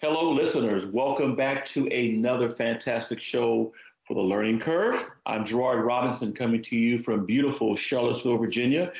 Hello, listeners. Welcome back to another fantastic show for the Learning Curve. I'm Gerard Robinson coming to you from beautiful Charlottesville, Virginia.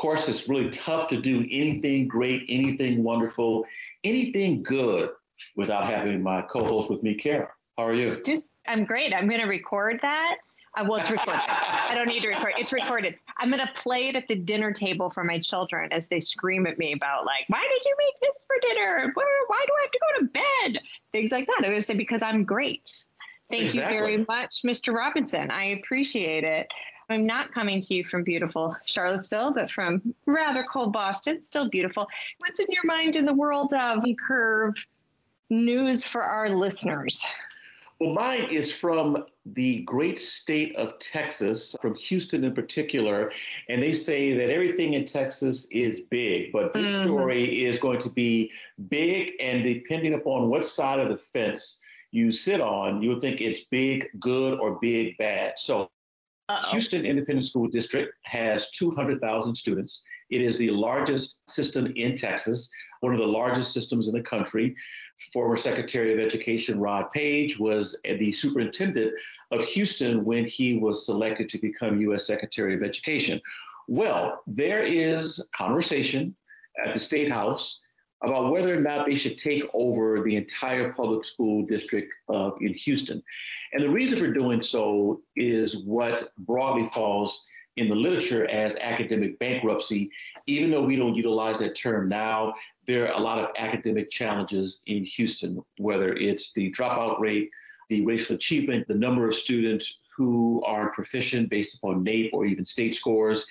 Of course, it's really tough to do anything great, anything wonderful, anything good without having my co host with me, Cara. How are you? Just, I'm great. I'm going to record that uh, well, it's recorded. I don't need to record. It's recorded. I'm going to play it at the dinner table for my children as they scream at me about like, why did you make this for dinner? Where, why do I have to go to bed? Things like that. I'm going to say because I'm great. Thank exactly. you very much, Mr. Robinson. I appreciate it. I'm not coming to you from beautiful Charlottesville, but from rather cold Boston. Still beautiful. What's in your mind in the world of curve news for our listeners? Well, mine is from the great state of Texas, from Houston in particular. And they say that everything in Texas is big, but this mm-hmm. story is going to be big. And depending upon what side of the fence you sit on, you'll think it's big, good, or big, bad. So, Uh-oh. Houston Independent School District has 200,000 students. It is the largest system in Texas, one of the largest systems in the country former Secretary of Education Rod Page was the superintendent of Houston when he was selected to become U.S. Secretary of Education. Well, there is conversation at the State House about whether or not they should take over the entire public school district in Houston. And the reason for doing so is what broadly falls in the literature as academic bankruptcy, even though we don't utilize that term now, there are a lot of academic challenges in Houston, whether it's the dropout rate, the racial achievement, the number of students who are proficient based upon NAEP or even state scores,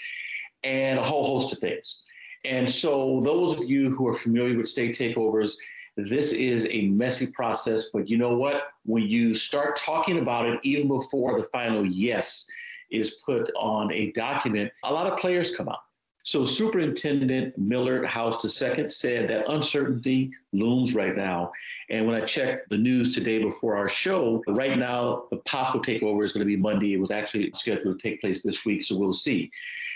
and a whole host of things. And so, those of you who are familiar with state takeovers, this is a messy process, but you know what? When you start talking about it, even before the final yes is put on a document, a lot of players come out. So Superintendent Millard House II said that uncertainty looms right now. And when I checked the news today before our show, right now the possible takeover is going to be Monday. It was actually scheduled to take place this week, so we'll see.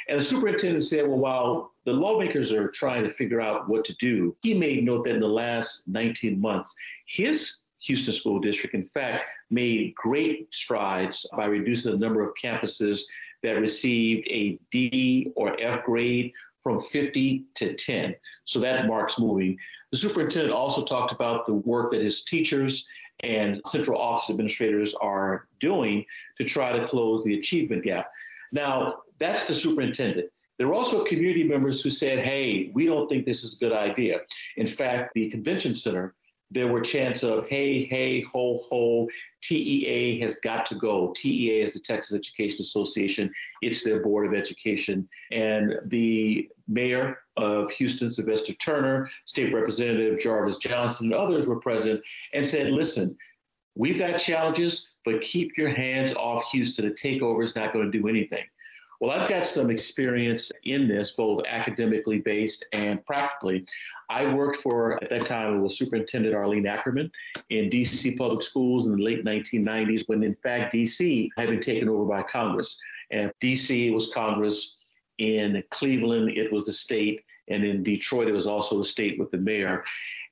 And the superintendent said, well, while the lawmakers are trying to figure out what to do, he made note that in the last 19 months, his Houston School District, in fact, made great strides by reducing the number of campuses that received a D or F grade from 50 to 10. So that marks moving. The superintendent also talked about the work that his teachers and central office administrators are doing to try to close the achievement gap. Now, that's the superintendent. There were also community members who said, hey, we don't think this is a good idea. In fact, the convention center there were chants of hey, hey, ho, ho, TEA has got to go. TEA is the Texas Education Association, it's their board of education. And the mayor of Houston, Sylvester Turner, state representative Jarvis Johnson, and others were present and said, listen, we've got challenges, but keep your hands off Houston. A takeover is not going to do anything. Well, I've got some experience in this, both academically based and practically. I worked for, at that time, it was Superintendent Arlene Ackerman in DC public schools in the late 1990s, when in fact DC had been taken over by Congress. And DC was Congress, in Cleveland, it was the state, and in Detroit, it was also the state with the mayor.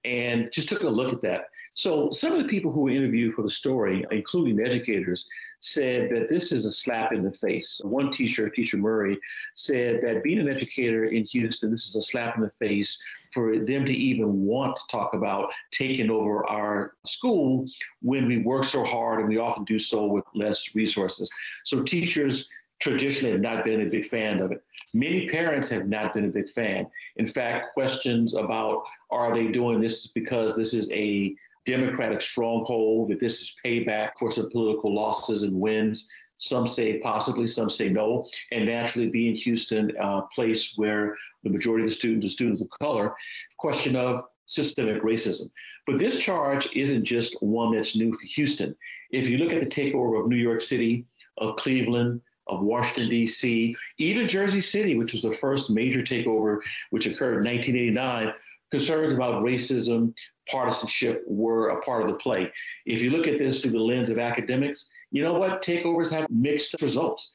And just took a look at that. So some of the people who were interviewed for the story, including educators, said that this is a slap in the face. One teacher, Teacher Murray, said that being an educator in Houston, this is a slap in the face for them to even want to talk about taking over our school when we work so hard and we often do so with less resources. So teachers traditionally have not been a big fan of it. Many parents have not been a big fan. In fact, questions about are they doing this because this is a Democratic stronghold, that this is payback for some political losses and wins. Some say possibly, some say no. And naturally, being Houston, a uh, place where the majority of the students are students of color, question of systemic racism. But this charge isn't just one that's new for Houston. If you look at the takeover of New York City, of Cleveland, of Washington, D.C., even Jersey City, which was the first major takeover, which occurred in 1989, concerns about racism, partisanship were a part of the play. If you look at this through the lens of academics, you know what? Takeovers have mixed results.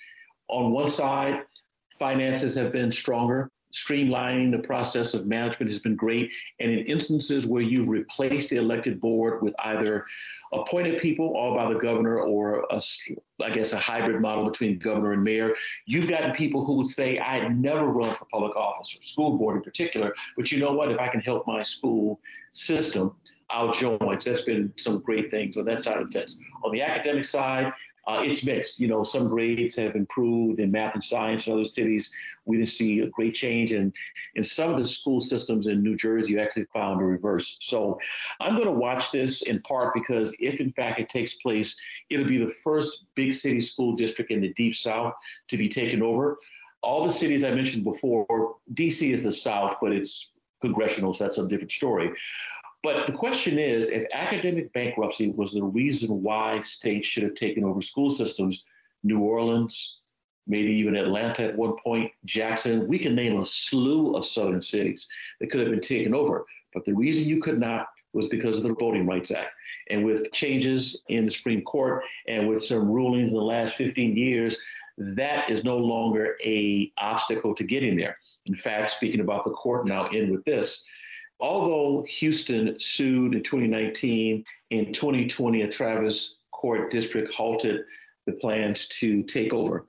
On one side, finances have been stronger streamlining the process of management has been great. And in instances where you've replaced the elected board with either appointed people all by the governor or a, I guess a hybrid model between governor and mayor, you've gotten people who would say, I'd never run for public office or school board in particular, but you know what? If I can help my school system, I'll join. So that's been some great things on that side of the fence. On the academic side, uh, it's mixed. You know, some grades have improved in math and science in other cities. We didn't see a great change. And in some of the school systems in New Jersey, you actually found a reverse. So I'm going to watch this in part because if in fact it takes place, it'll be the first big city school district in the deep south to be taken over. All the cities I mentioned before, DC is the south, but it's congressional, so that's a different story. But the question is if academic bankruptcy was the reason why states should have taken over school systems, New Orleans, maybe even Atlanta at one point, Jackson, we can name a slew of southern cities that could have been taken over. But the reason you could not was because of the Voting Rights Act. And with changes in the Supreme Court and with some rulings in the last 15 years, that is no longer a obstacle to getting there. In fact, speaking about the court now, end with this, Although Houston sued in 2019, in 2020, a Travis Court district halted the plans to take over.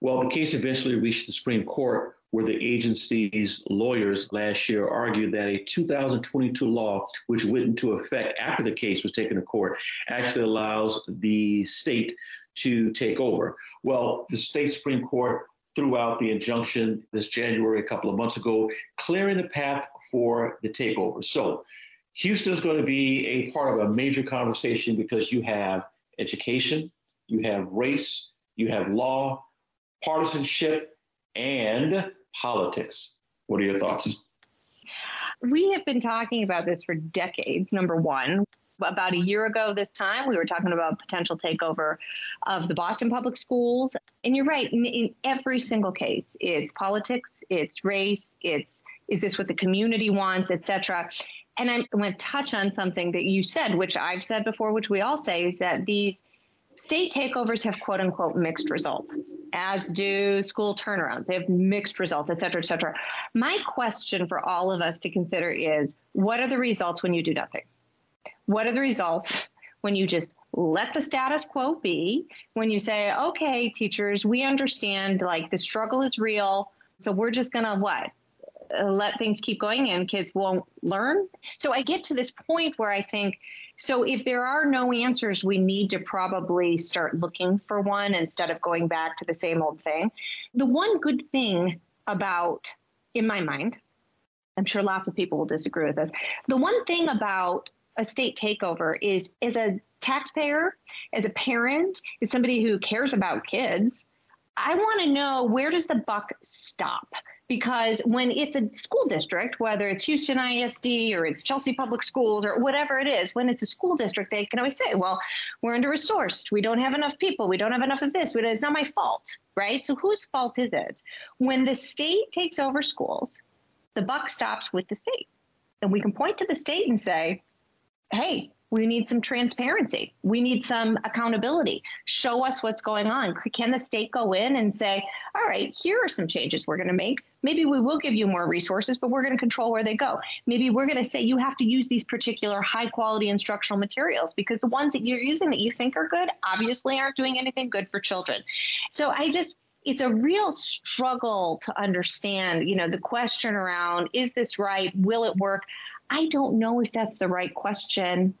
Well, the case eventually reached the Supreme Court, where the agency's lawyers last year argued that a 2022 law, which went into effect after the case was taken to court, actually allows the state to take over. Well, the state Supreme Court threw out the injunction this January, a couple of months ago, clearing the path for the takeover. So Houston is going to be a part of a major conversation because you have education, you have race, you have law, partisanship, and politics. What are your thoughts? We have been talking about this for decades, number one about a year ago this time we were talking about potential takeover of the boston public schools. And you're right in, in, every single case it's politics it's race it's is this what the community wants etc and i'm going to touch on something that you said which i've said before which we all say is that these state takeovers have quote unquote mixed results as do school turnarounds. They have mixed results et cetera et cetera. My question for all of us to consider is what are the results when you do nothing what are the results when you just let the status quo be? When you say, okay, teachers, we understand like the struggle is real. So we're just going to what? Let things keep going and kids won't learn. So I get to this point where I think, so if there are no answers, we need to probably start looking for one instead of going back to the same old thing. The one good thing about, in my mind, I'm sure lots of people will disagree with this. The one thing about a state takeover is as a taxpayer, as a parent, as somebody who cares about kids, I want to know where does the buck stop? Because when it's a school district, whether it's Houston ISD or it's Chelsea Public Schools or whatever it is, when it's a school district, they can always say, well, we're under resourced. We don't have enough people. We don't have enough of this. It's not my fault, right? So whose fault is it? When the state takes over schools, the buck stops with the state. And we can point to the state and say, hey, we need some transparency. We need some accountability. Show us what's going on. Can the state go in and say, all right, here are some changes we're going to make? Maybe we will give you more resources, but we're going to control where they go. Maybe we're going to say you have to use these particular high quality instructional materials because the ones that you're using that you think are good obviously aren't doing anything good for children. So I just, it's a real struggle to understand, you know, the question around is this right? Will it work? I don't know if that's the right question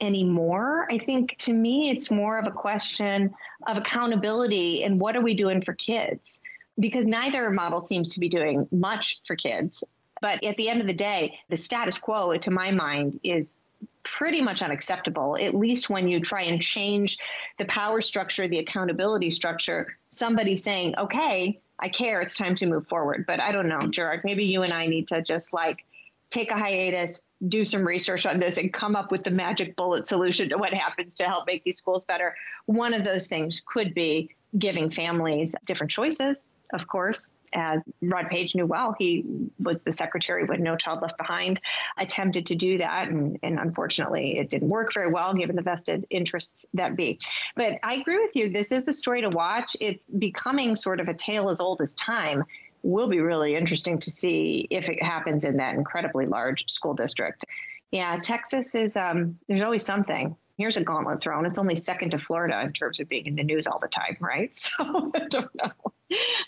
anymore. I think to me, it's more of a question of accountability and what are we doing for kids? Because neither model seems to be doing much for kids. But at the end of the day, the status quo, to my mind, is pretty much unacceptable, at least when you try and change the power structure, the accountability structure. Somebody saying, okay, I care, it's time to move forward. But I don't know, Gerard, maybe you and I need to just like take a hiatus, do some research on this, and come up with the magic bullet solution to what happens to help make these schools better. One of those things could be giving families different choices, of course, as Rod Page knew well, he was the secretary when No Child Left Behind attempted to do that. And, and, unfortunately, it didn't work very well given the vested interests that be. But I agree with you. This is a story to watch. It's becoming sort of a tale as old as time. Will be really interesting to see if it happens in that incredibly large school district. Yeah, Texas is, um, there's always something here's a gauntlet thrown. It's only second to Florida in terms of being in the news all the time, right? So I don't know.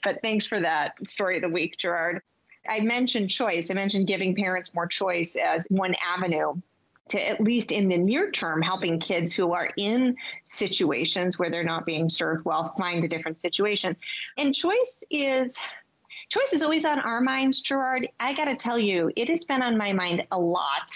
But thanks for that story of the week, Gerard. I mentioned choice. I mentioned giving parents more choice as one avenue to at least in the near term helping kids who are in situations where they're not being served well find a different situation. And choice is choice is always on our minds, Gerard. I got to tell you, it has been on my mind a lot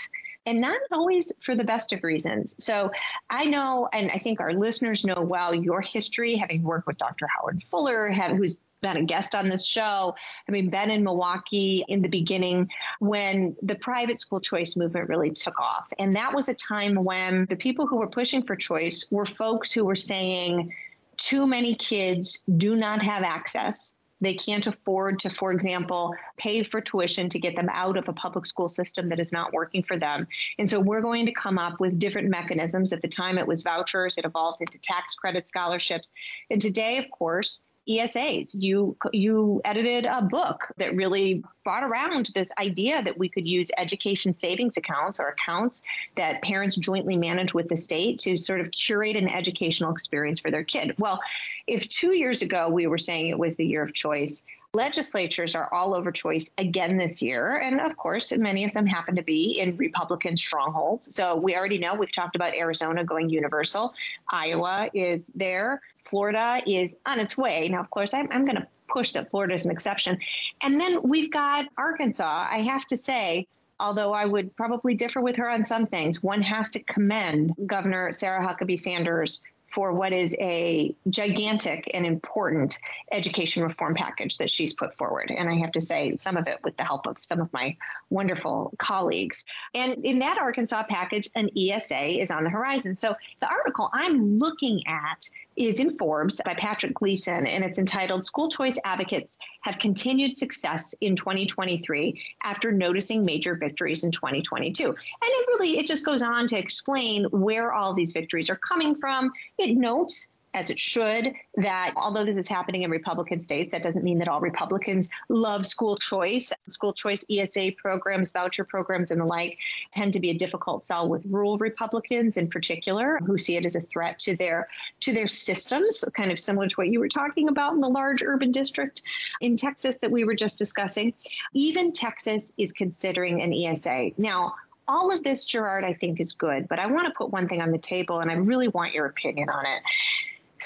and not always for the best of reasons. So I know, and I think our listeners know well your history, having worked with Dr. Howard Fuller, have, who's been a guest on this show. I mean, been in Milwaukee in the beginning when the private school choice movement really took off. And that was a time when the people who were pushing for choice were folks who were saying, too many kids do not have access they can't afford to, for example, pay for tuition to get them out of a public school system that is not working for them. And so we're going to come up with different mechanisms. At the time, it was vouchers, it evolved into tax credit scholarships. And today, of course, ESAs. You you edited a book that really brought around this idea that we could use education savings accounts or accounts that parents jointly manage with the state to sort of curate an educational experience for their kid. Well, if 2 years ago we were saying it was the year of choice, legislatures are all over choice again this year. And of course, many of them happen to be in Republican strongholds. So we already know we've talked about Arizona going universal. Iowa is there. Florida is on its way. Now, of course, I'm, I'm going to push that Florida is an exception. And then we've got Arkansas. I have to say, although I would probably differ with her on some things, one has to commend Governor Sarah Huckabee Sanders for what is a gigantic and important education reform package that she's put forward. And I have to say, some of it with the help of some of my wonderful colleagues. And in that Arkansas package, an ESA is on the horizon. So the article I'm looking at is in Forbes by Patrick Gleason, and it's entitled School Choice Advocates Have Continued Success in 2023 After Noticing Major Victories in 2022. And it really, it just goes on to explain where all these victories are coming from. It notes as it should, that although this is happening in Republican states, that doesn't mean that all Republicans love school choice. School choice ESA programs, voucher programs, and the like tend to be a difficult sell with rural Republicans in particular, who see it as a threat to their to their systems, kind of similar to what you were talking about in the large urban district in Texas that we were just discussing. Even Texas is considering an ESA. Now, all of this, Gerard, I think is good, but I want to put one thing on the table, and I really want your opinion on it.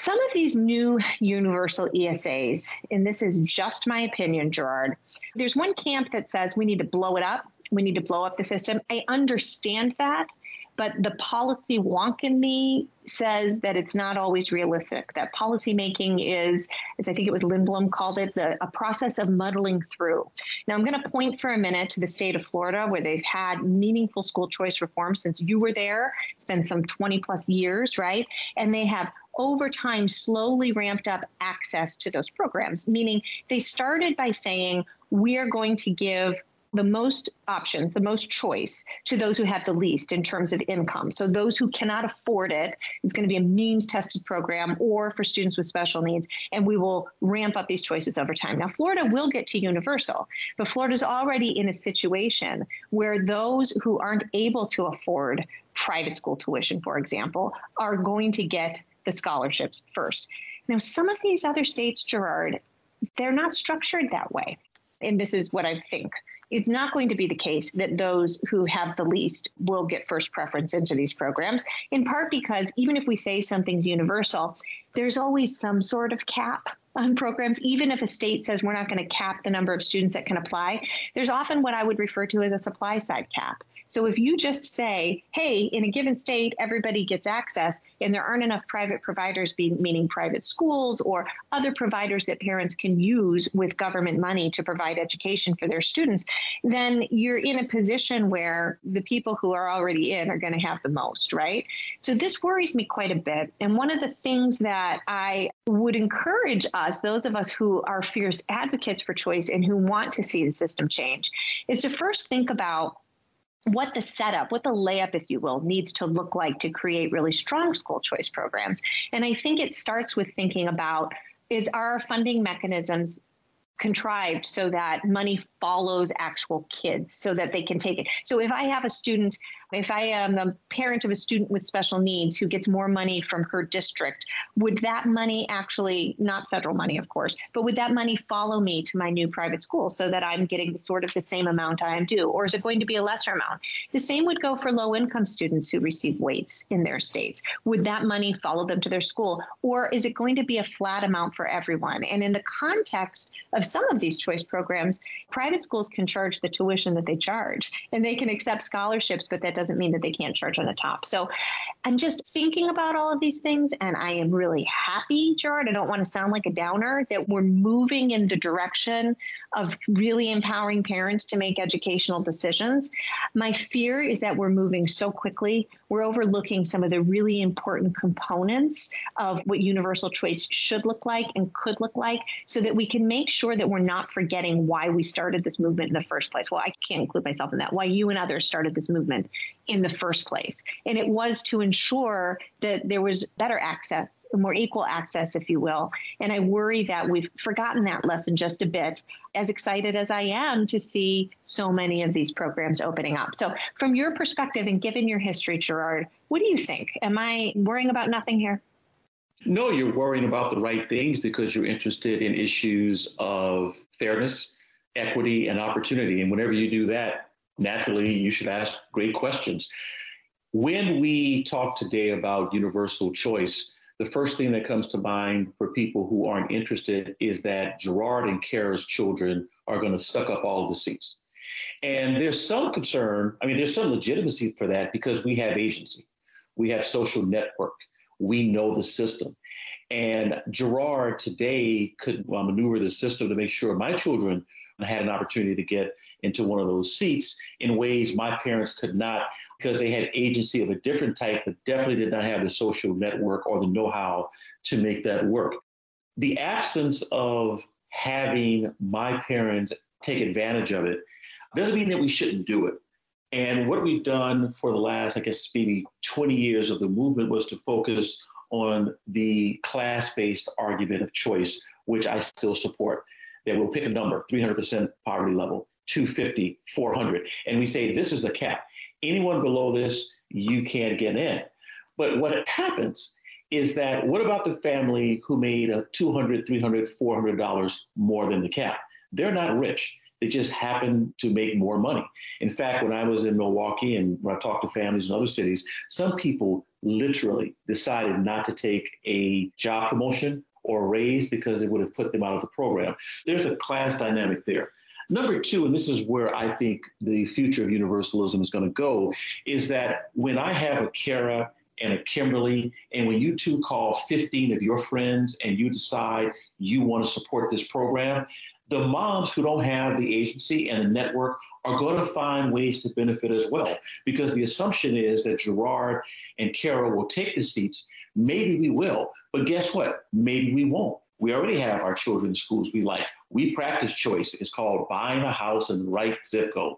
Some of these new universal ESAs, and this is just my opinion, Gerard, there's one camp that says we need to blow it up. We need to blow up the system. I understand that, but the policy wonk in me says that it's not always realistic. That policymaking is, as I think it was Lindblom called it, the, a process of muddling through. Now, I'm going to point for a minute to the state of Florida, where they've had meaningful school choice reform since you were there. It's been some 20 plus years, right? And they have over time slowly ramped up access to those programs, meaning they started by saying, we are going to give the most options, the most choice to those who have the least in terms of income. So those who cannot afford it, it's going to be a means tested program or for students with special needs, and we will ramp up these choices over time. Now, Florida will get to universal, but Florida's already in a situation where those who aren't able to afford private school tuition, for example, are going to get the scholarships first. Now, some of these other states, Gerard, they're not structured that way. And this is what I think. It's not going to be the case that those who have the least will get first preference into these programs, in part because even if we say something's universal, there's always some sort of cap on programs, even if a state says we're not going to cap the number of students that can apply, there's often what I would refer to as a supply side cap So if you just say, hey, in a given state, everybody gets access, and there aren't enough private providers, meaning private schools or other providers that parents can use with government money to provide education for their students, then you're in a position where the people who are already in are going to have the most, right? So this worries me quite a bit. And one of the things that I would encourage us, those of us who are fierce advocates for choice and who want to see the system change, is to first think about what the setup, what the layup, if you will, needs to look like to create really strong school choice programs. And I think it starts with thinking about is our funding mechanisms contrived so that money follows actual kids so that they can take it. So if I have a student if I am the parent of a student with special needs who gets more money from her district, would that money actually, not federal money, of course, but would that money follow me to my new private school so that I'm getting the sort of the same amount I am due? Or is it going to be a lesser amount? The same would go for low income students who receive weights in their states. Would that money follow them to their school? Or is it going to be a flat amount for everyone? And in the context of some of these choice programs, private schools can charge the tuition that they charge and they can accept scholarships, but that doesn't mean that they can't charge on the top. So I'm just thinking about all of these things and I am really happy, Gerard. I don't want to sound like a downer that we're moving in the direction of really empowering parents to make educational decisions. My fear is that we're moving so quickly, we're overlooking some of the really important components of what universal choice should look like and could look like so that we can make sure that we're not forgetting why we started this movement in the first place. Well, I can't include myself in that, why you and others started this movement in the first place. And it was to ensure that there was better access, more equal access, if you will. And I worry that we've forgotten that lesson just a bit, as excited as I am to see so many of these programs opening up. So, from your perspective and given your history, Gerard, what do you think? Am I worrying about nothing here? No, you're worrying about the right things because you're interested in issues of fairness, equity, and opportunity. And whenever you do that, naturally, you should ask great questions. When we talk today about universal choice, the first thing that comes to mind for people who aren't interested is that Gerard and Cara's children are going to suck up all the seats. And there's some concern, I mean, there's some legitimacy for that because we have agency, we have social network, we know the system. And Gerard today could well, maneuver the system to make sure my children had an opportunity to get into one of those seats in ways my parents could not because they had agency of a different type but definitely did not have the social network or the know-how to make that work. The absence of having my parents take advantage of it doesn't mean that we shouldn't do it. And what we've done for the last, I guess, maybe 20 years of the movement was to focus on the class based argument of choice, which I still support that we'll pick a number 300% poverty level, 250, 400. And we say this is the cap. Anyone below this, you can't get in. But what happens is that what about the family who made a 200, 300, 400 dollars more than the cap? They're not rich. They just happen to make more money. In fact, when I was in Milwaukee and when I talked to families in other cities, some people literally decided not to take a job promotion or raise because it would have put them out of the program. There's a class dynamic there. Number two, and this is where I think the future of universalism is going to go, is that when I have a Cara and a Kimberly, and when you two call 15 of your friends and you decide you want to support this program, the moms who don't have the agency and the network are going to find ways to benefit as well. Because the assumption is that Gerard and Cara will take the seats. Maybe we will, but guess what? Maybe we won't. We already have our children's schools we like. We practice choice. It's called buying a house in the right zip code.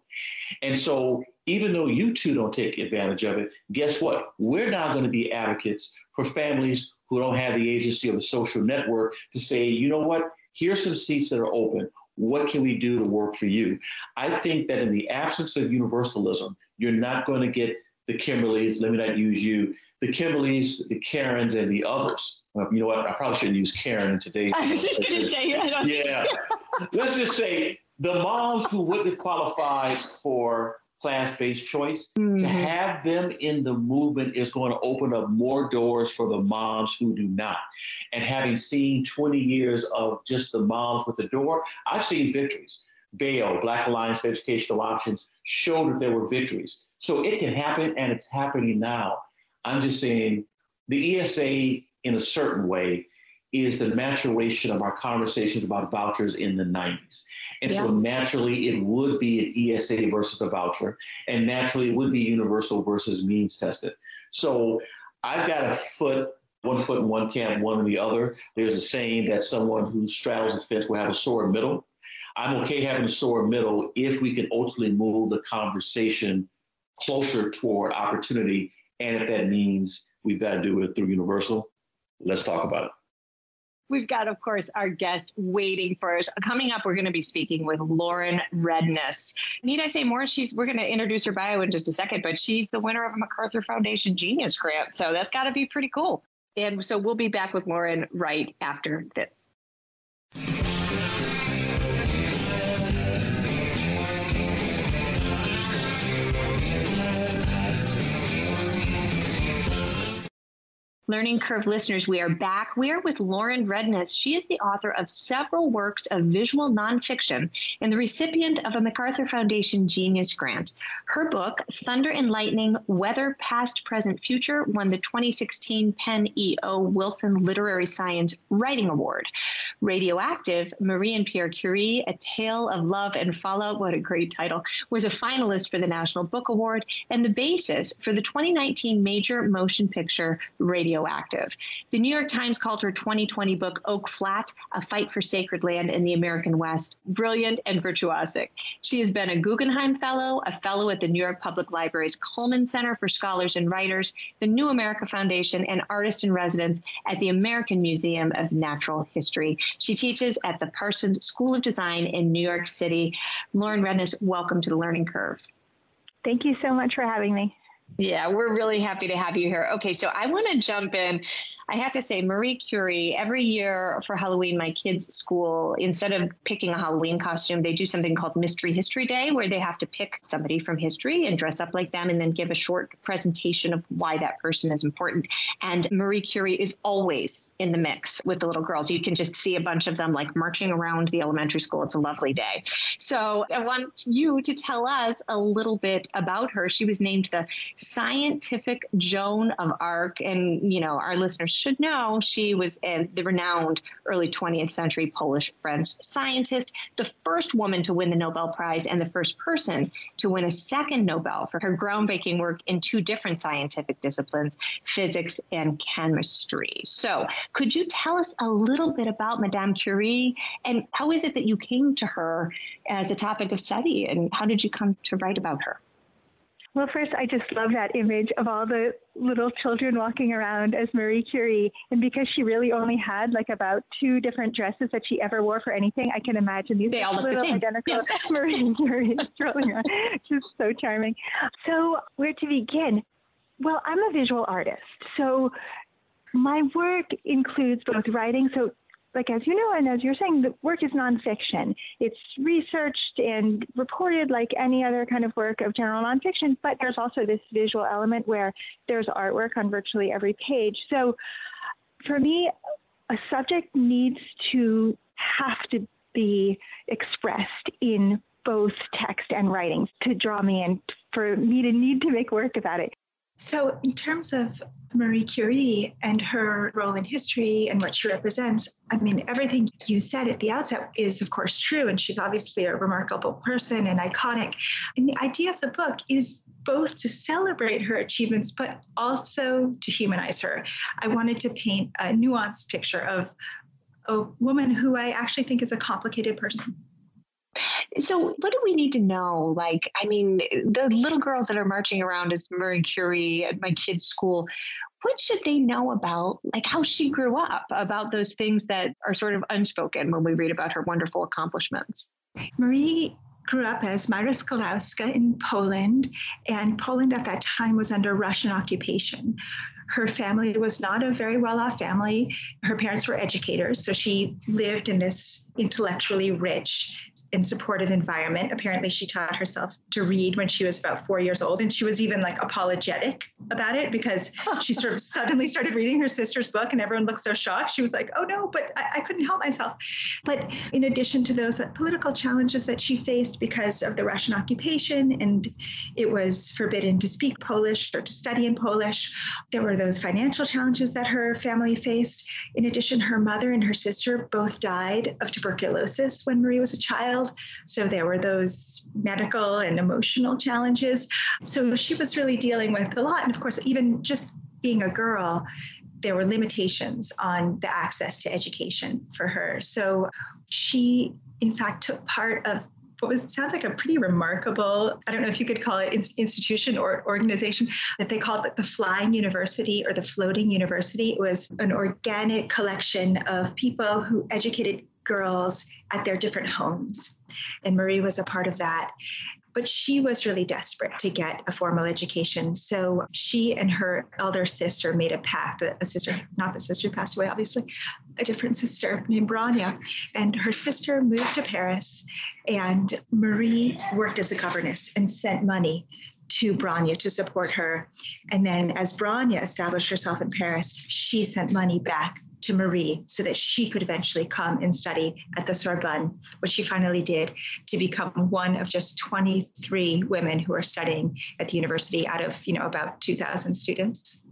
And so, even though you two don't take advantage of it, guess what? We're now going to be advocates for families who don't have the agency of a social network to say, you know what? Here's some seats that are open. What can we do to work for you? I think that in the absence of universalism, you're not going to get the Kimberleys, let me not use you, the Kimberleys, the Karens, and the others. Well, you know what? I probably shouldn't use Karen in today's. I was just going to say, I don't yeah. Let's just say the moms who wouldn't qualify for class-based choice mm-hmm. to have them in the movement is going to open up more doors for the moms who do not and having seen 20 years of just the moms with the door i've seen victories bail black alliance for educational options showed that there were victories So it can happen, and it's happening now. I'm just saying the ESA, in a certain way, is the maturation of our conversations about vouchers in the 90s. And yeah. so naturally, it would be an ESA versus a voucher, and naturally, it would be universal versus means tested. So I've got a foot, one foot in one camp, one in the other. There's a saying that someone who straddles the fence will have a sore middle. I'm okay having a sore middle if we can ultimately move the conversation closer toward opportunity. And if that means we've got to do it through Universal, let's talk about it. We've got, of course, our guest waiting for us. Coming up, we're going to be speaking with Lauren Redniss. Need I say more? She's we're going to introduce her bio in just a second, but she's the winner of a MacArthur Foundation Genius Grant. So that's got to be pretty cool. And so we'll be back with Lauren right after this. Learning Curve listeners, we are back. We are with Lauren Redniss. She is the author of several works of visual nonfiction and the recipient of a MacArthur Foundation Genius Grant. Her book, Thunder and Lightning Weather, Past, Present, Future, won the 2016 PEN E.O. Wilson Literary Science Writing Award. Radioactive, Marie and Pierre Curie, A Tale of Love and Fallout, what a great title, was a finalist for the National Book Award and the basis for the 2019 major motion picture Radio radioactive. The New York Times called her 2020 book Oak Flat, A Fight for Sacred Land in the American West, brilliant and virtuosic. She has been a Guggenheim Fellow, a Fellow at the New York Public Library's Cullman Center for Scholars and Writers, the New America Foundation, and Artist in Residence at the American Museum of Natural History. She teaches at the Parsons School of Design in New York City. Lauren Redniss, welcome to the Learning Curve. Thank you so much for having me. Yeah, we're really happy to have you here. Okay, so I want to jump in I have to say, Marie Curie, every year for Halloween, my kids' school, instead of picking a Halloween costume, they do something called Mystery History Day, where they have to pick somebody from history and dress up like them and then give a short presentation of why that person is important. And Marie Curie is always in the mix with the little girls. You can just see a bunch of them like marching around the elementary school. It's a lovely day. So I want you to tell us a little bit about her. She was named the Scientific Joan of Arc. And, you know, our listeners should know she was a, the renowned early 20th century Polish French scientist, the first woman to win the Nobel Prize, and the first person to win a second Nobel for her groundbreaking work in two different scientific disciplines, physics and chemistry. So, could you tell us a little bit about Madame Curie and how is it that you came to her as a topic of study, and how did you come to write about her? Well, first, I just love that image of all the little children walking around as Marie Curie. And because she really only had like about two different dresses that she ever wore for anything, I can imagine these they all look little the same. identical yes. Marie Curie strolling around. Just so charming. So, where to begin? Well, I'm a visual artist. So, my work includes both writing, so like as you know and as you're saying the work is nonfiction. It's researched and reported like any other kind of work of general nonfiction but there's also this visual element where there's artwork on virtually every page. So for me a subject needs to have to be expressed in both text and writing to draw me in for me to need to make work about it so, in terms of Marie Curie and her role in history and what she represents, I mean, everything you said at the outset is, of course, true. And she's obviously a remarkable person and iconic. And the idea of the book is both to celebrate her achievements, but also to humanize her. I wanted to paint a nuanced picture of a woman who I actually think is a complicated person. So, what do we need to know? Like, I mean, the little girls that are marching around as Marie Curie at my kids' school, what should they know about, like, how she grew up, about those things that are sort of unspoken when we read about her wonderful accomplishments? Marie grew up as Myra Sklodowska in Poland, and Poland at that time was under Russian occupation her family was not a very well off family. Her parents were educators, so she lived in this intellectually rich and supportive environment. Apparently, she taught herself to read when she was about four years old, and she was even like apologetic about it because she sort of suddenly started reading her sister's book, and everyone looked so shocked. She was like, "Oh no!" But I, I couldn't help myself. But in addition to those political challenges that she faced because of the Russian occupation, and it was forbidden to speak Polish or to study in Polish, there were those financial challenges that her family faced. In addition, her mother and her sister both died of tuberculosis when Marie was a child. So there were those medical and emotional challenges. So she was really dealing with a lot. And of course, even just being a girl, there were limitations on the access to education for her. So she, in fact, took part of what was sounds like a pretty remarkable i don't know if you could call it institution or organization that they called the flying university or the floating university. It was an organic collection of people who educated girls at their different homes. And marie was a part of that but she was really desperate to get a formal education. So she and her elder sister made a pact, a sister, not the sister who passed away, obviously, a different sister named Bronya. And her sister moved to Paris, and Marie worked as a governess and sent money to Bronya to support her. And then as Bronya established herself in Paris, she sent money back to Marie so that she could eventually come and study at the Sorbonne, which she finally did to become one of just 23 women who are studying at the university out of, you know, about 2,000 students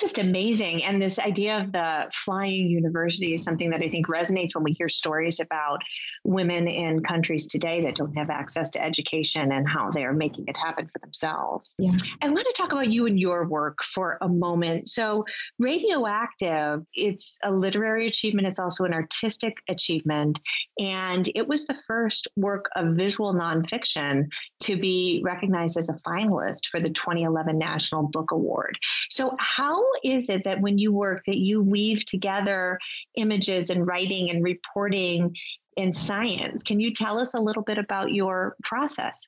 just amazing. And this idea of the flying university is something that I think resonates when we hear stories about women in countries today that don't have access to education and how they are making it happen for themselves. Yeah. I want to talk about you and your work for a moment. So, Radioactive, it's a literary achievement, it's also an artistic achievement. And it was the first work of visual nonfiction to be recognized as a finalist for the 2011 National Book Award. So, how is it that when you work that you weave together images and writing and reporting in science? Can you tell us a little bit about your process?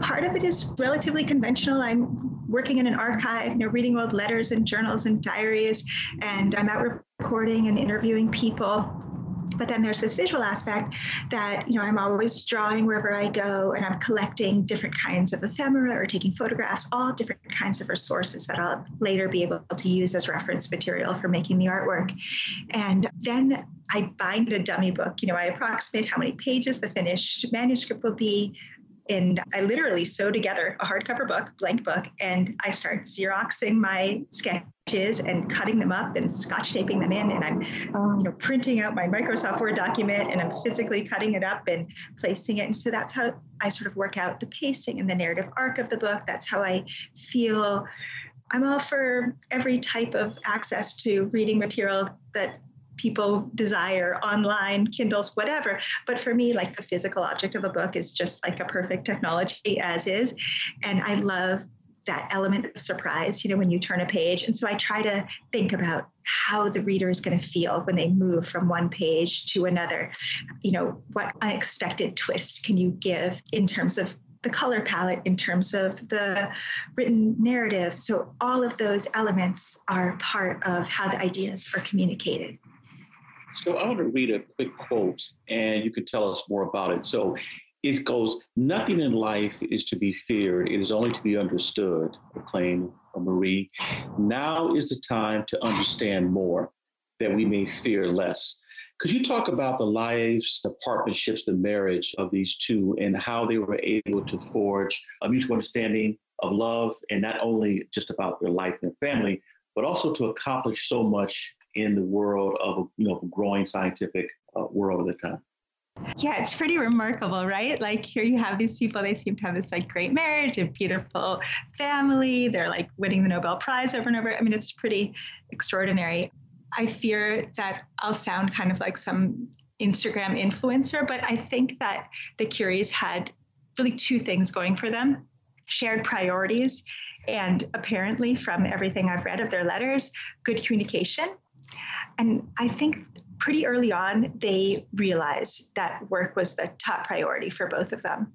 Part of it is relatively conventional. I'm working in an archive, you know, reading old letters and journals and diaries, and I'm out reporting and interviewing people but then there's this visual aspect that, you know, I'm always drawing wherever I go and I'm collecting different kinds of ephemera or taking photographs, all different kinds of resources that I'll later be able to use as reference material for making the artwork. And then I bind a dummy book. You know, I approximate how many pages the finished manuscript will be. And I literally sew together a hardcover book, blank book, and I start Xeroxing my sketches and cutting them up and scotch taping them in. And i'm you know printing out my microsoft word document and i'm physically cutting it up and placing it. And so that's how i sort of work out the pacing and the narrative arc of the book. That's how i feel. I'm all for every type of access to reading material that people desire online kindles whatever but for me like the physical object of a book is just like a perfect technology as is and i love that element of surprise, you know, when you turn a page. And so I try to think about how the reader is going to feel when they move from one page to another. You know, what unexpected twist can you give in terms of the color palette, in terms of the written narrative? So all of those elements are part of how the ideas are communicated. So I want to read a quick quote and you could tell us more about it. So it goes, nothing in life is to be feared, it is only to be understood, proclaimed Marie. Now is the time to understand more, that we may fear less. Could you talk about the lives, the partnerships, the marriage of these two, and how they were able to forge a mutual understanding of love, and not only just about their life and family, but also to accomplish so much in the world of you know growing scientific uh, world at the time? Yeah, it's pretty remarkable, right? Like here you have these people, they seem to have this like great marriage, a beautiful family. They're like winning the Nobel Prize over and over. I mean, it's pretty extraordinary. I fear that I'll sound kind of like some Instagram influencer, but I think that the Curies had really two things going for them shared priorities, and apparently, from everything I've read of their letters, good communication. And I think pretty early on, they realized that work was the top priority for both of them.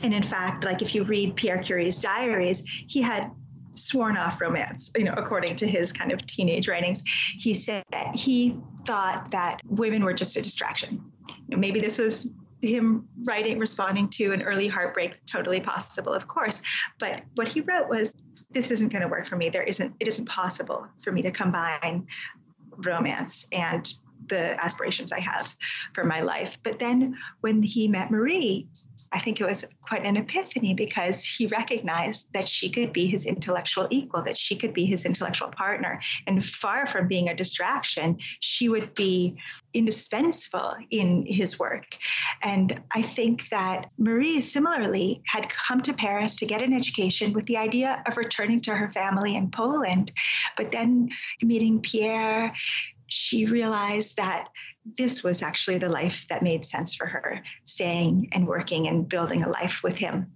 And in fact, like if you read Pierre Curie's diaries, he had sworn off romance, you know, according to his kind of teenage writings. He said that he thought that women were just a distraction. You know, maybe this was him writing, responding to an early heartbreak, totally possible, of course. But what he wrote was, this isn't going to work for me. There isn't, it isn't possible for me to combine romance and the aspirations I have for my life. But then when he met Marie, I think it was quite an epiphany because he recognized that she could be his intellectual equal, that she could be his intellectual partner. And far from being a distraction, she would be indispensable in his work. And I think that Marie similarly had come to Paris to get an education with the idea of returning to her family in Poland. But then meeting Pierre, she realized that this was actually the life that made sense for her, staying and working and building a life with him.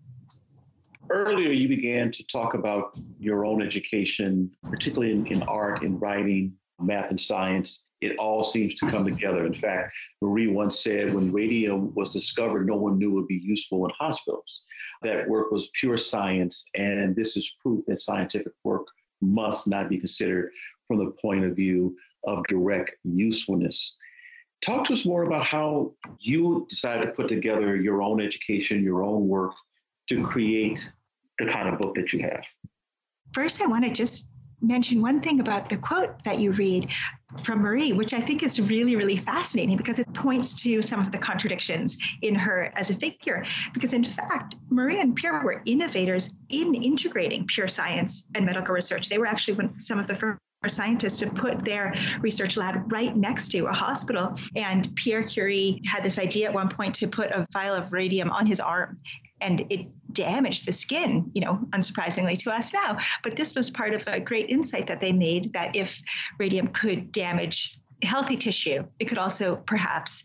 Earlier, you began to talk about your own education, particularly in, in art, in writing, math, and science. It all seems to come together. In fact, Marie once said when radium was discovered, no one knew it would be useful in hospitals. That work was pure science, and this is proof that scientific work must not be considered from the point of view of direct usefulness. Talk to us more about how you decided to put together your own education, your own work to create the kind of book that you have. First, I want to just mention one thing about the quote that you read from Marie, which I think is really, really fascinating because it points to some of the contradictions in her as a figure. Because in fact, Marie and Pierre were innovators in integrating pure science and medical research. They were actually some of the first scientists to put their research lab right next to a hospital. And Pierre Curie had this idea at one point to put a vial of radium on his arm and it damaged the skin, you know, unsurprisingly to us now. But this was part of a great insight that they made that if radium could damage healthy tissue, it could also perhaps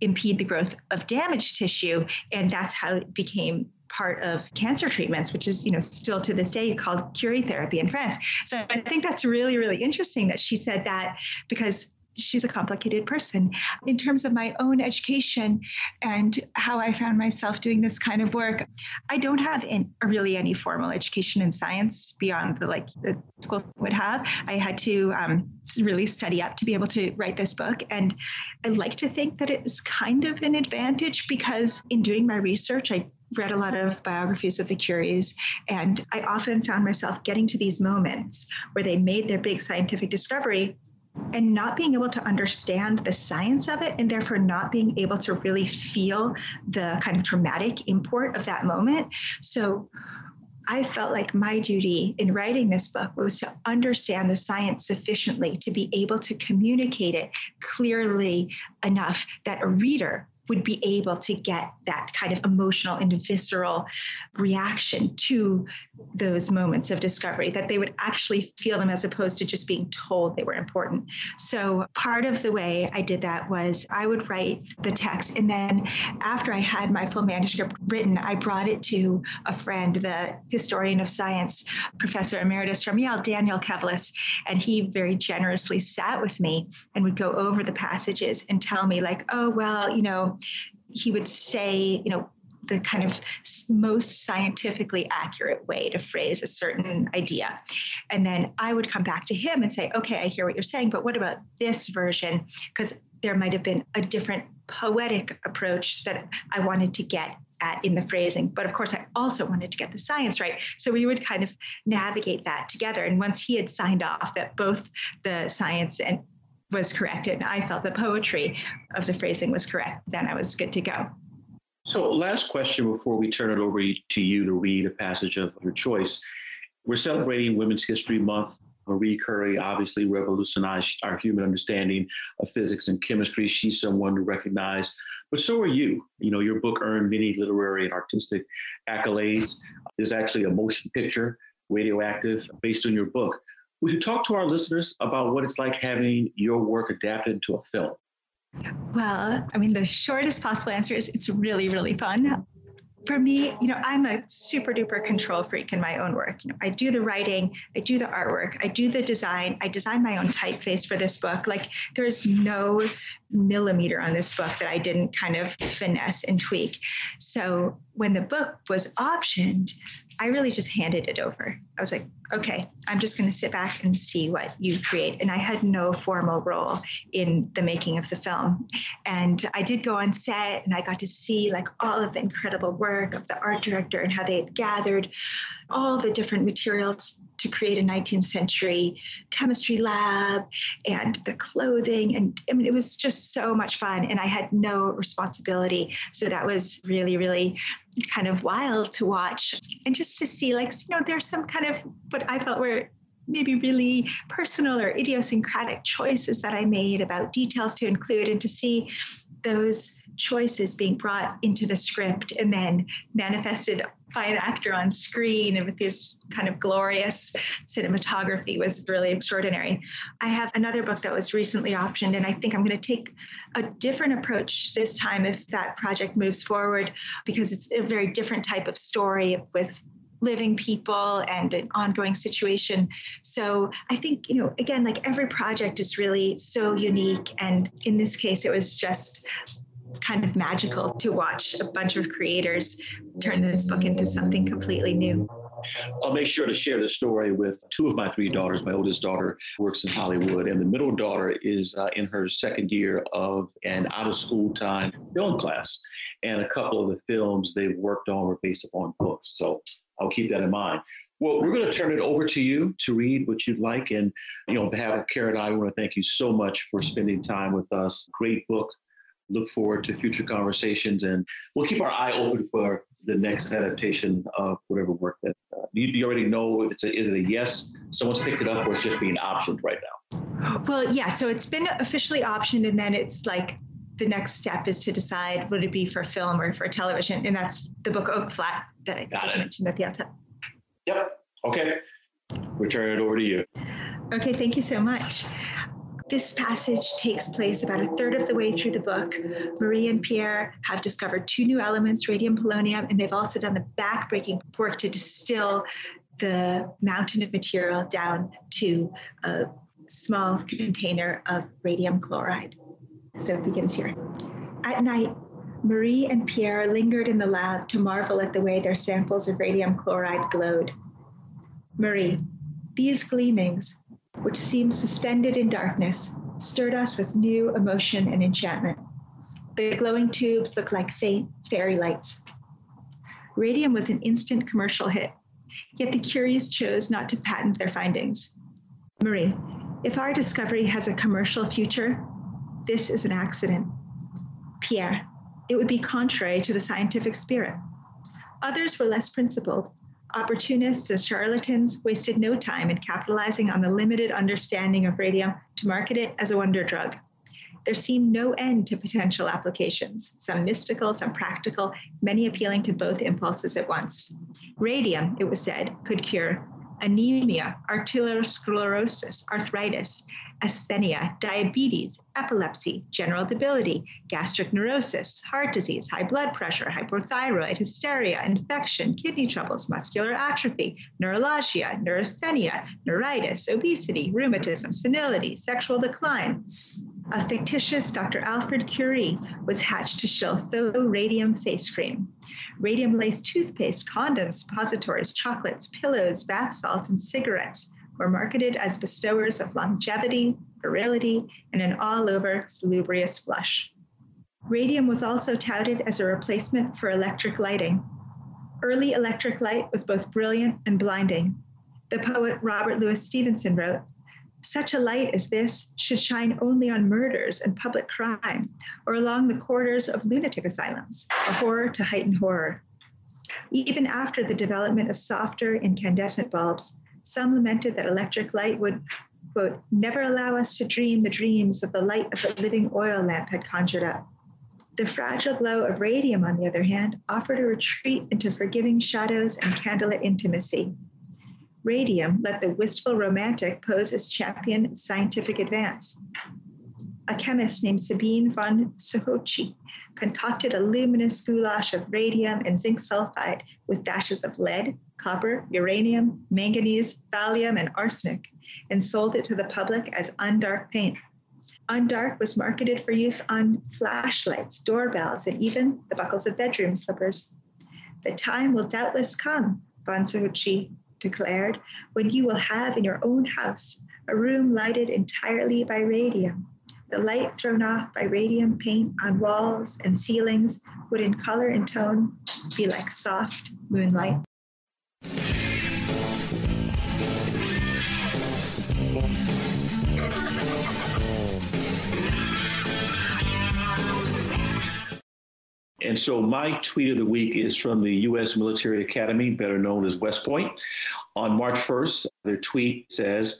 impede the growth of damaged tissue. And that's how it became part of cancer treatments, which is, you know, still to this day called Curie therapy in France. So I think that's really, really interesting that she said that because she's a complicated person. In terms of my own education and how I found myself doing this kind of work, I don't have in, really any formal education in science beyond the like the schools would have. I had to um, really study up to be able to write this book, and I like to think that it is kind of an advantage because in doing my research, I read a lot of biographies of the Curies, and I often found myself getting to these moments where they made their big scientific discovery and not being able to understand the science of it and therefore not being able to really feel the kind of traumatic import of that moment. So I felt like my duty in writing this book was to understand the science sufficiently to be able to communicate it clearly enough that a reader would be able to get that kind of emotional and visceral reaction to those moments of discovery, that they would actually feel them as opposed to just being told they were important. So, part of the way I did that was I would write the text, and then after I had my full manuscript written, I brought it to a friend, the historian of science, Professor Emeritus from Yale, Daniel Kevles, and he very generously sat with me and would go over the passages and tell me, like, oh, well, you know, he would say, you know, the kind of most scientifically accurate way to phrase a certain idea. And then I would come back to him and say, okay, I hear what you're saying, but what about this version? Because there might have been a different poetic approach that I wanted to get at in the phrasing. But of course, I also wanted to get the science right. So we would kind of navigate that together. And once he had signed off that both the science and was correct and I felt the poetry of the phrasing was correct, then I was good to go. So, last question before we turn it over to you to read a passage of your choice. We're celebrating Women's History Month. Marie Curie obviously revolutionized our human understanding of physics and chemistry. She's someone to recognize, but so are you. You know, your book earned many literary and artistic accolades. There's actually a motion picture, Radioactive, based on your book. Would you talk to our listeners about what it's like having your work adapted into a film? Well, I mean, the shortest possible answer is it's really, really fun. for me, you know, I'm a super duper control freak in my own work. You know, I do the writing, I do the artwork, I do the design, I design my own typeface for this book. Like there's no millimeter on this book that I didn't kind of finesse and tweak. So when the book was optioned, I really just handed it over. I was like, okay, I'm just going to sit back and see what you create. And I had no formal role in the making of the film. And I did go on set and I got to see like all of the incredible work of the art director and how they had gathered all the different materials to create a 19th century chemistry lab and the clothing. And I mean, it was just so much fun. And I had no responsibility. So that was really, really kind of wild to watch. And just to see, like, you know, there's some kind of what I felt were maybe really personal or idiosyncratic choices that I made about details to include and to see those choices being brought into the script and then manifested by an actor on screen and with this kind of glorious cinematography was really extraordinary. I have another book that was recently optioned, and I think I'm going to take a different approach this time if that project moves forward because it's a very different type of story with living people and an ongoing situation. So I think, you know, again, like every project is really so unique. And in this case, it was just kind of magical to watch a bunch of creators turn this book into something completely new. I'll make sure to share the story with two of my three daughters. My oldest daughter works in Hollywood, and the middle daughter is uh, in her second year of an out of school time film class. And a couple of the films they've worked on were based upon books. So I'll keep that in mind. Well, we're going to turn it over to you to read what you'd like. And, you know, on behalf of Cara and I, I want to thank you so much for spending time with us. Great book, look forward to future conversations, and we'll keep our eye open for the next adaptation of whatever work that uh, you, you, already know. It's a, is it a yes? Someone's picked it up, or it's just being optioned right now. Well, yeah. So it's been officially optioned, and then it's like the next step is to decide would it be for film or for television, and that's the book Oak Flat that I Got mentioned at the outset. Yep. Okay. We turn it over to you. Okay. Thank you so much. This passage takes place about a third of the way through the book. Marie and Pierre have discovered two new elements, radium polonium, and they've also done the backbreaking work to distill the mountain of material down to a small container of radium chloride. So it begins here. At night, Marie and Pierre lingered in the lab to marvel at the way their samples of radium chloride glowed. Marie, these gleamings, which seemed suspended in darkness, stirred us with new emotion and enchantment. The glowing tubes looked like faint fairy lights. Radium was an instant commercial hit, yet the Curies chose not to patent their findings. Marie, if our discovery has a commercial future, this is an accident. Pierre, it would be contrary to the scientific spirit. Others were less principled, Opportunists and charlatans wasted no time in capitalizing on the limited understanding of radium to market it as a wonder drug. There seemed no end to potential applications, some mystical, some practical, many appealing to both impulses at once. Radium, it was said, could cure anemia, arteriosclerosis, arthritis, asthenia, diabetes, epilepsy, general debility, gastric neurosis, heart disease, high blood pressure, hypothyroid, hysteria, infection, kidney troubles, muscular atrophy, neuralgia, neurasthenia, neuritis, obesity, rheumatism, senility, sexual decline. A fictitious Dr. Alfred Curie was hatched to shill faux radium face cream. Radium laced toothpaste, condoms, suppositories, chocolates, pillows, bath salts, and cigarettes were marketed as bestowers of longevity, virility, and an all over salubrious flush. Radium was also touted as a replacement for electric lighting. Early electric light was both brilliant and blinding. The poet Robert Louis Stevenson wrote, such a light as this should shine only on murders and public crime, or along the corridors of lunatic asylums, a horror to heighten horror. Even after the development of softer incandescent bulbs, some lamented that electric light would, quote, never allow us to dream the dreams of the light of the living oil lamp had conjured up. The fragile glow of radium, on the other hand, offered a retreat into forgiving shadows and candlelit intimacy. Radium let the wistful romantic pose as champion of scientific advance. A chemist named Sabine von Sochocky concocted a luminous goulash of radium and zinc sulfide with dashes of lead, copper, uranium, manganese, thallium, and arsenic, and sold it to the public as Undark paint. Undark was marketed for use on flashlights, doorbells, and even the buckles of bedroom slippers. The time will doubtless come, von Sochocky declared, when you will have in your own house a room lighted entirely by radium the light thrown off by radium paint on walls and ceilings would, in color and tone, be like soft moonlight. And so my tweet of the week is from the U.S. Military Academy, better known as West Point. On March 1st, their tweet says,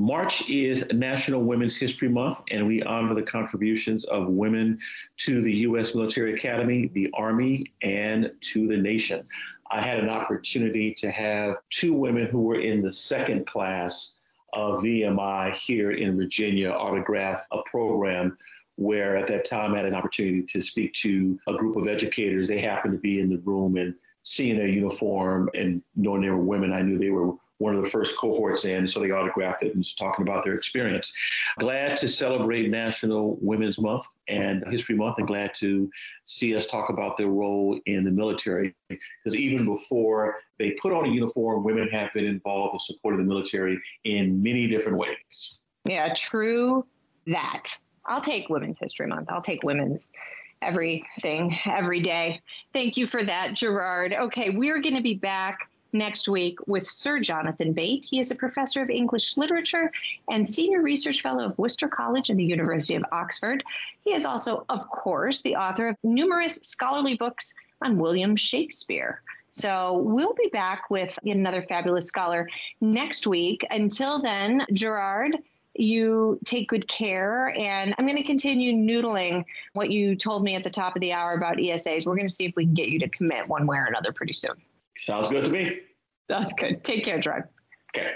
March is National Women's History Month, and we honor the contributions of women to the U.S. Military Academy, the Army, and to the nation. I had an opportunity to have two women who were in the second class of VMI here in Virginia autograph a program where at that time I had an opportunity to speak to a group of educators. They happened to be in the room and seeing their uniform and knowing they were women, I knew they were one of the first cohorts in, so they autographed it and was talking about their experience. Glad to celebrate National Women's Month and History Month, and glad to see us talk about their role in the military. Because even before they put on a uniform, women have been involved in supporting the military in many different ways. Yeah, true that. I'll take Women's History Month. I'll take women's everything every day. Thank you for that, Gerard. Okay, we're going to be back next week with Sir Jonathan Bate. He is a professor of English literature and senior research fellow of Worcester College and the University of Oxford. He is also, of course, the author of numerous scholarly books on William Shakespeare. So we'll be back with another fabulous scholar next week. Until then, Gerard, you take good care. And I'm going to continue noodling what you told me at the top of the hour about ESAs. We're going to see if we can get you to commit one way or another pretty soon. Sounds good to me. That's good. Take care, Drew. Okay.